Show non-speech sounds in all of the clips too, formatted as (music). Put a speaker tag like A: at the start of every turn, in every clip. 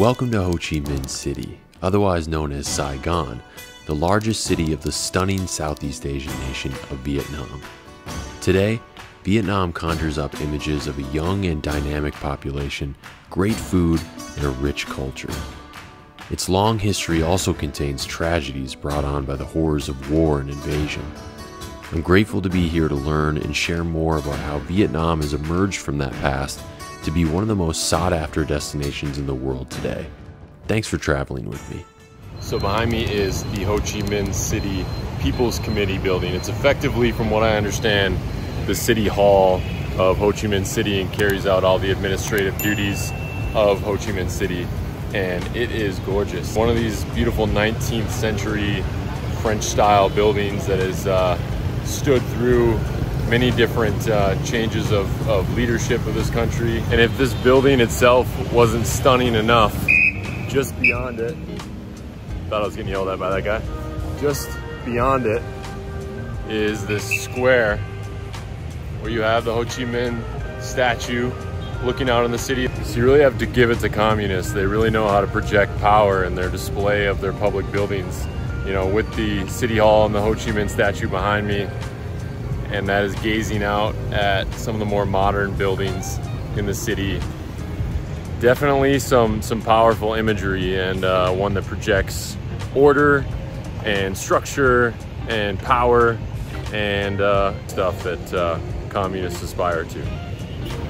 A: Welcome to Ho Chi Minh City, otherwise known as Saigon, the largest city of the stunning Southeast Asian nation of Vietnam. Today, Vietnam conjures up images of a young and dynamic population, great food, and a rich culture. Its long history also contains tragedies brought on by the horrors of war and invasion. I'm grateful to be here to learn and share more about how Vietnam has emerged from that past to be one of the most sought after destinations in the world today. Thanks for traveling with me.
B: So behind me is the Ho Chi Minh City People's Committee building. It's effectively, from what I understand, the city hall of Ho Chi Minh City and carries out all the administrative duties of Ho Chi Minh City. And it is gorgeous. One of these beautiful 19th century French style buildings that has uh, stood through many different uh, changes of, of leadership of this country. And if this building itself wasn't stunning enough, just beyond it, thought I was getting yelled at by that guy, just beyond it is this square where you have the Ho Chi Minh statue looking out on the city. So you really have to give it to communists. They really know how to project power in their display of their public buildings. You know, with the City Hall and the Ho Chi Minh statue behind me, and that is gazing out at some of the more modern buildings in the city. Definitely some, some powerful imagery and uh, one that projects order and structure and power and uh, stuff that uh, communists aspire to.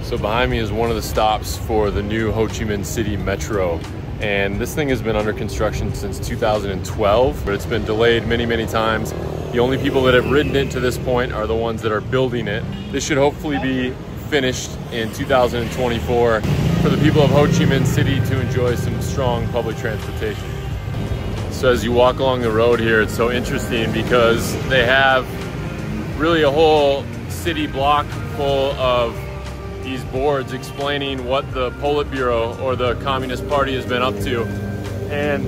B: So behind me is one of the stops for the new Ho Chi Minh City Metro. And this thing has been under construction since 2012, but it's been delayed many, many times. The only people that have ridden it to this point are the ones that are building it. This should hopefully be finished in 2024 for the people of Ho Chi Minh City to enjoy some strong public transportation. So as you walk along the road here, it's so interesting because they have really a whole city block full of these boards explaining what the Politburo or the Communist Party has been up to. And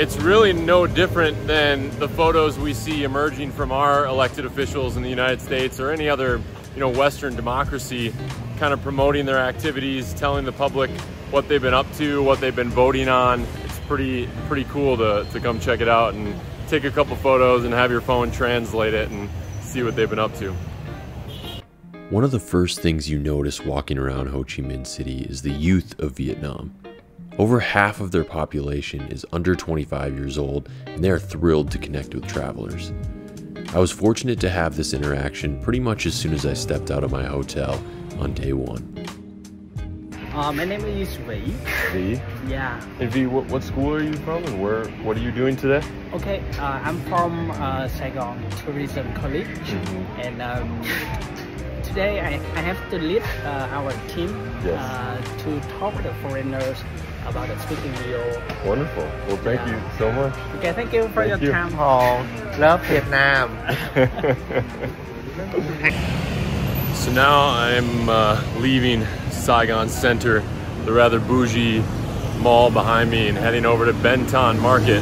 B: it's really no different than the photos we see emerging from our elected officials in the United States or any other you know, Western democracy kind of promoting their activities, telling the public what they've been up to, what they've been voting on. It's pretty, pretty cool to, to come check it out and take a couple photos and have your phone translate it and see what they've been up to.
A: One of the first things you notice walking around Ho Chi Minh City is the youth of Vietnam. Over half of their population is under 25 years old, and they are thrilled to connect with travelers. I was fortunate to have this interaction pretty much as soon as I stepped out of my hotel on day one.
C: Uh, my name is Wei.
B: V.
C: Yeah.
B: And V, what, what school are you from and where, what are you doing today?
C: Okay. Uh, I'm from uh, Saigon Tourism College,
B: Mm-hmm.
C: and um, today I, I have to lead uh, our team
B: Yes.
C: uh, to talk to foreigners about the speaking your.
B: Wonderful. Well, thank
C: Yeah.
B: you so much.
C: Okay. Thank you for
B: Thank
C: your
B: you.
C: time.
D: Hall love Vietnam. (laughs)
B: So now I'm uh, leaving Saigon Center, the rather bougie mall behind me, and heading over to Ben Thanh Market.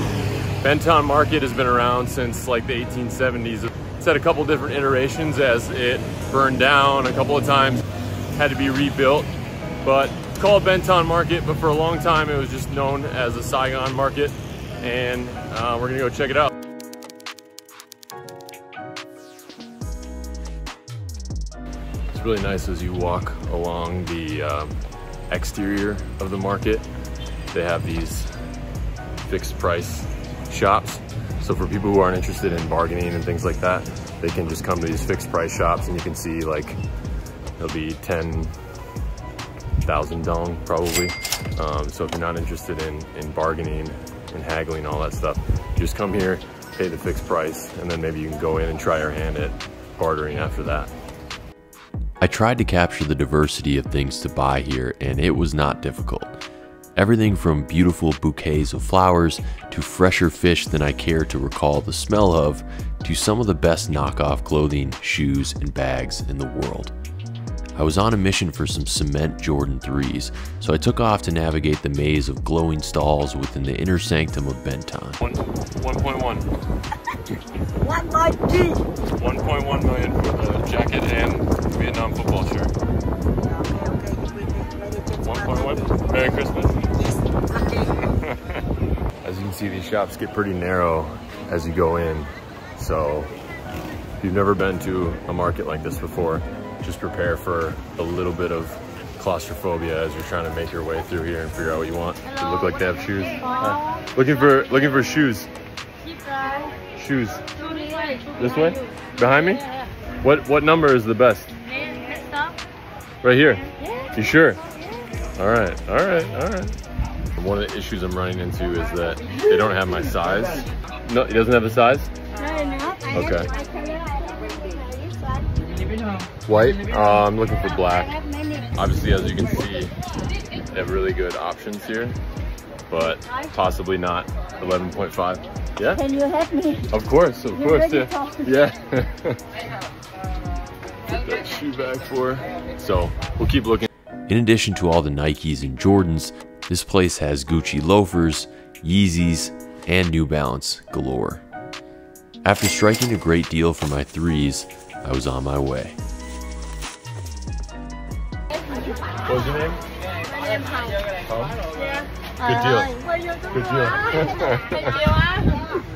B: Ben Thanh Market has been around since like the 1870s. It's had a couple different iterations as it burned down a couple of times, had to be rebuilt, but called Ben Thanh Market, but for a long time it was just known as the Saigon Market, and uh, we're gonna go check it out. It's really nice as you walk along the um, exterior of the market. They have these fixed price shops. So for people who aren't interested in bargaining and things like that, they can just come to these fixed price shops and you can see like there'll be 10,000 dong probably. Um, so if you're not interested in, in bargaining and haggling, all that stuff, just come here, pay the fixed price, and then maybe you can go in and try your hand at bartering after that.
A: I tried to capture the diversity of things to buy here, and it was not difficult. Everything from beautiful bouquets of flowers to fresher fish than I care to recall the smell of, to some of the best knockoff clothing, shoes, and bags in the world. I was on a mission for some cement Jordan 3s, so I took off to navigate the maze of glowing stalls within the inner sanctum of Ben Thanh.
B: One, 1.1.
E: 1.2.
B: 1.1 million for the jacket and Vietnam football shirt.
E: Okay, okay. You will be ready just
B: 1.1. Merry Christmas. (laughs)
E: as you can
B: see these shops get pretty narrow as you go in. So if you've never been to a market like this before, just prepare for a little bit of claustrophobia as you're trying to make your way through here and figure out what you want. They look like they have shoes. Hi. Looking for looking for shoes. Shoes. This way? Behind me? What what number is the best? Right here. You sure? All right, all right, all right. One of the issues I'm running into is that they don't have my size. No, it doesn't have the size? Okay. White? Uh, I'm looking for black. Obviously, as you can see, they have really good options here, but possibly not 11.5. Yeah?
E: Can you help me?
B: Of course, of
E: You're
B: course, yeah. Yeah. (laughs) Get that shoe bag for her. So we'll keep looking.
A: In addition to all the Nikes and Jordans, this place has Gucci loafers, Yeezys, and New Balance galore. After striking a great deal for my threes, I was on my way.
B: What was your name? Good deal. Good deal. (laughs)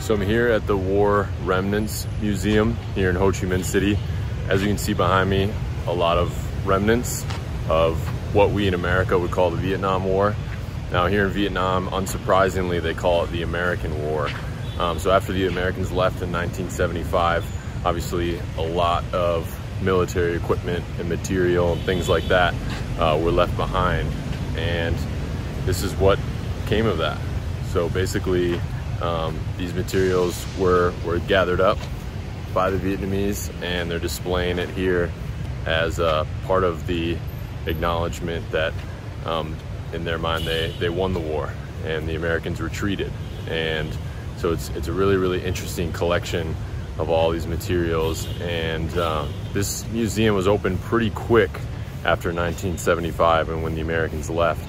B: So I'm here at the War Remnants Museum here in Ho Chi Minh City. As you can see behind me, a lot of remnants of what we in America would call the Vietnam War. Now here in Vietnam, unsurprisingly, they call it the American War. Um, so after the Americans left in 1975, obviously a lot of military equipment and material and things like that uh, were left behind. And this is what came of that. So basically, um, these materials were, were gathered up by the Vietnamese and they're displaying it here as a part of the acknowledgement that um, in their mind they, they won the war and the Americans retreated. And so it's, it's a really, really interesting collection of all these materials. And um, this museum was opened pretty quick after 1975 and when the Americans left.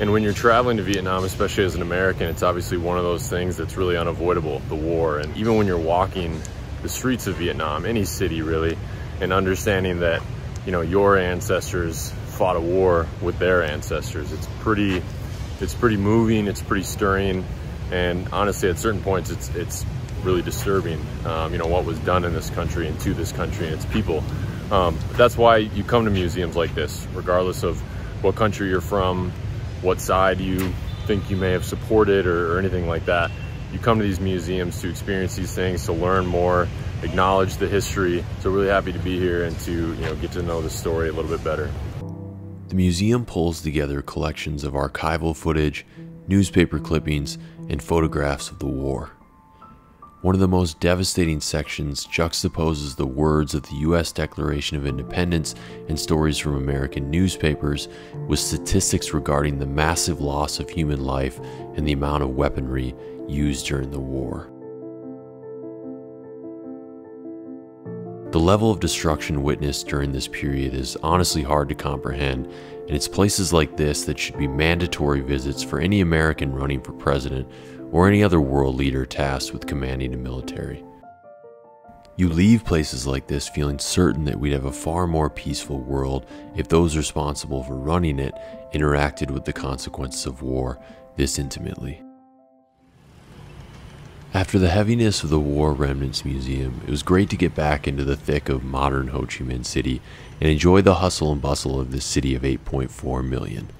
B: And when you're traveling to Vietnam, especially as an American, it's obviously one of those things that's really unavoidable, the war. And even when you're walking the streets of Vietnam, any city really, and understanding that, you know, your ancestors fought a war with their ancestors, it's pretty, it's pretty moving, it's pretty stirring. And honestly, at certain points, it's, it's really disturbing, um, you know, what was done in this country and to this country and its people. Um, that's why you come to museums like this, regardless of what country you're from, what side you think you may have supported or, or anything like that. You come to these museums to experience these things, to learn more, acknowledge the history. So really happy to be here and to you know get to know the story a little bit better.
A: The museum pulls together collections of archival footage, newspaper clippings, and photographs of the war. One of the most devastating sections juxtaposes the words of the U.S. Declaration of Independence and stories from American newspapers with statistics regarding the massive loss of human life and the amount of weaponry used during the war. The level of destruction witnessed during this period is honestly hard to comprehend, and it's places like this that should be mandatory visits for any American running for president or any other world leader tasked with commanding a military. You leave places like this feeling certain that we'd have a far more peaceful world if those responsible for running it interacted with the consequences of war this intimately. After the heaviness of the War Remnants Museum, it was great to get back into the thick of modern Ho Chi Minh City and enjoy the hustle and bustle of this city of 8.4 million.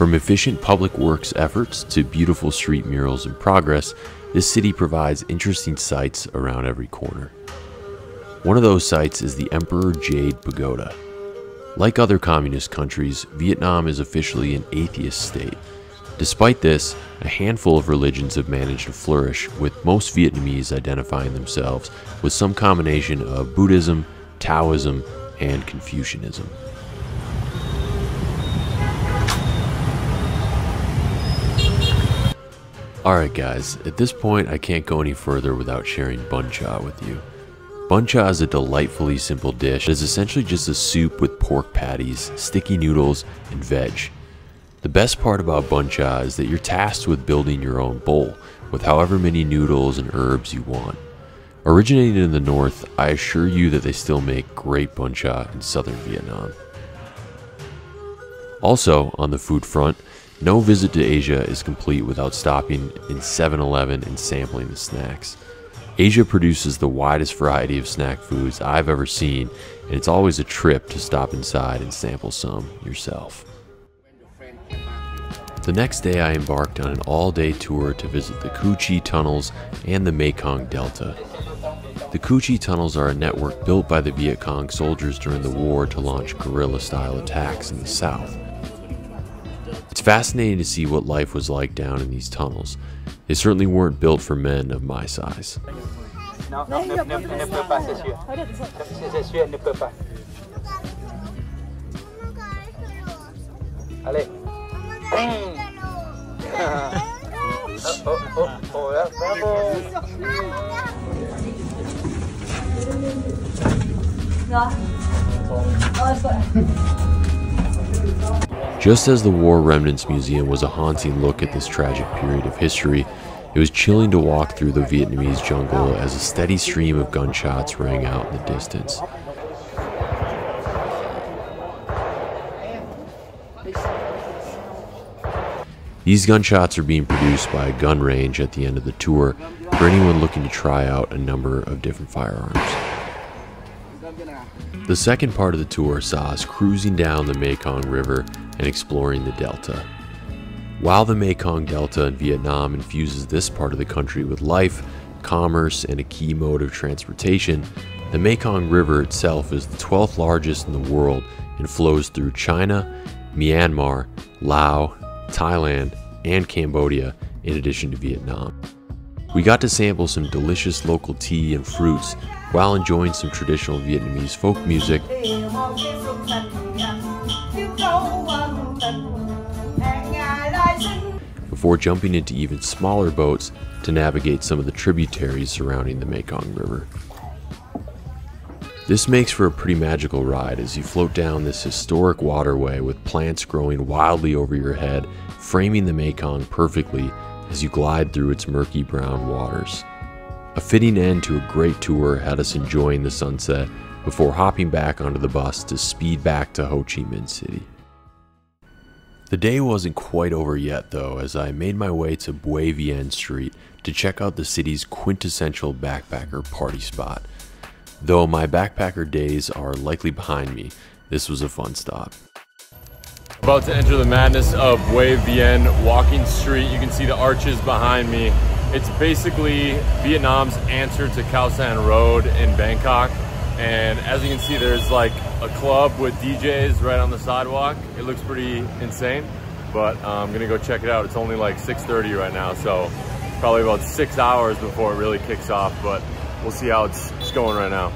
A: From efficient public works efforts to beautiful street murals in progress, this city provides interesting sights around every corner. One of those sites is the Emperor Jade Pagoda. Like other communist countries, Vietnam is officially an atheist state. Despite this, a handful of religions have managed to flourish, with most Vietnamese identifying themselves with some combination of Buddhism, Taoism, and Confucianism. Alright guys, at this point I can't go any further without sharing bun cha with you. Bun cha is a delightfully simple dish that is essentially just a soup with pork patties, sticky noodles, and veg. The best part about bun cha is that you're tasked with building your own bowl with however many noodles and herbs you want. Originating in the north, I assure you that they still make great bun cha in southern Vietnam. Also, on the food front, No visit to Asia is complete without stopping in 7 Eleven and sampling the snacks. Asia produces the widest variety of snack foods I've ever seen, and it's always a trip to stop inside and sample some yourself. The next day, I embarked on an all day tour to visit the Cu tunnels and the Mekong Delta. The Cu tunnels are a network built by the Viet Cong soldiers during the war to launch guerrilla style attacks in the south. It's fascinating to see what life was like down in these tunnels. They certainly weren't built for men of my size. Just as the War Remnants Museum was a haunting look at this tragic period of history, it was chilling to walk through the Vietnamese jungle as a steady stream of gunshots rang out in the distance. These gunshots are being produced by a gun range at the end of the tour for anyone looking to try out a number of different firearms. The second part of the tour saw us cruising down the Mekong River and exploring the Delta. While the Mekong Delta in Vietnam infuses this part of the country with life, commerce, and a key mode of transportation, the Mekong River itself is the 12th largest in the world and flows through China, Myanmar, Laos, Thailand, and Cambodia, in addition to Vietnam. We got to sample some delicious local tea and fruits while enjoying some traditional Vietnamese folk music before jumping into even smaller boats to navigate some of the tributaries surrounding the Mekong River. This makes for a pretty magical ride as you float down this historic waterway with plants growing wildly over your head, framing the Mekong perfectly as you glide through its murky brown waters. A fitting end to a great tour had us enjoying the sunset before hopping back onto the bus to speed back to Ho Chi Minh City. The day wasn't quite over yet though as I made my way to Bui Vien Street to check out the city's quintessential backpacker party spot. Though my backpacker days are likely behind me, this was a fun stop.
B: About to enter the madness of Bui Vien walking street. You can see the arches behind me. It's basically Vietnam's answer to Khao San Road in Bangkok. And as you can see, there's like a club with DJs right on the sidewalk. It looks pretty insane, but uh, I'm gonna go check it out. It's only like 6.30 right now, so probably about six hours before it really kicks off, but we'll see how it's, it's going right now.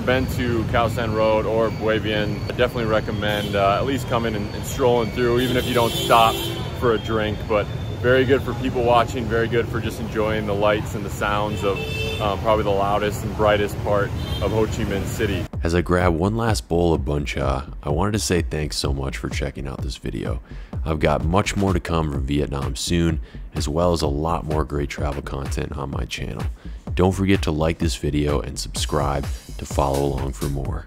B: Never been to San Road or Bui Vien, I definitely recommend uh, at least coming and, and strolling through, even if you don't stop for a drink. But very good for people watching, very good for just enjoying the lights and the sounds of um, probably the loudest and brightest part of Ho Chi Minh City.
A: As I grab one last bowl of bun cha, I wanted to say thanks so much for checking out this video. I've got much more to come from Vietnam soon, as well as a lot more great travel content on my channel. Don't forget to like this video and subscribe to follow along for more.